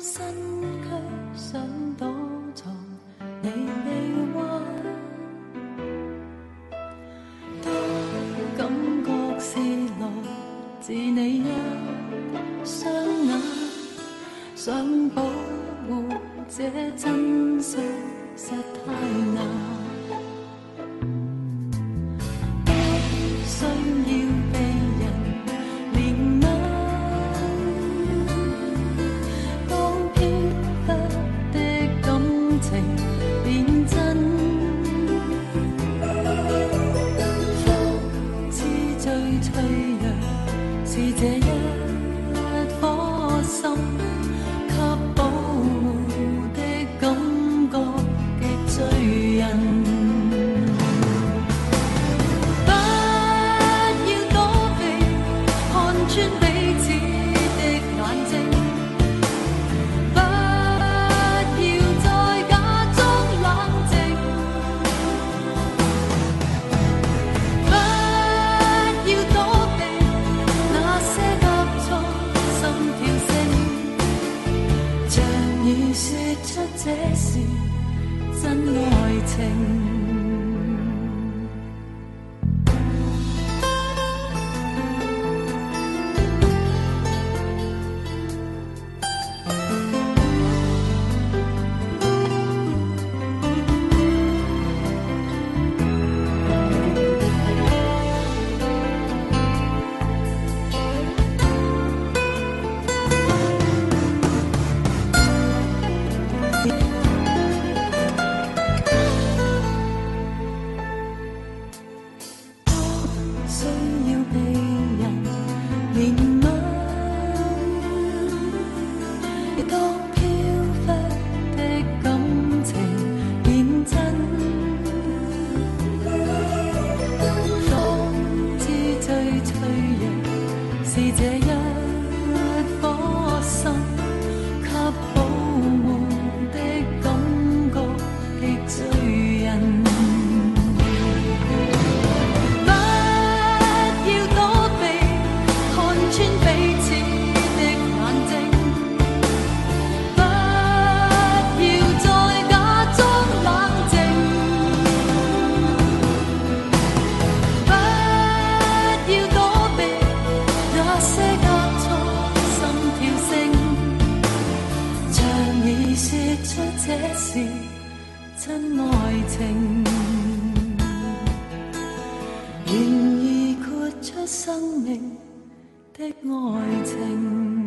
身躯想躲藏你臂弯，多感觉是来自你一双眼，想保护这真相实太难。说出这是真爱情。是这出这是真爱情愿意豁出生命的爱情。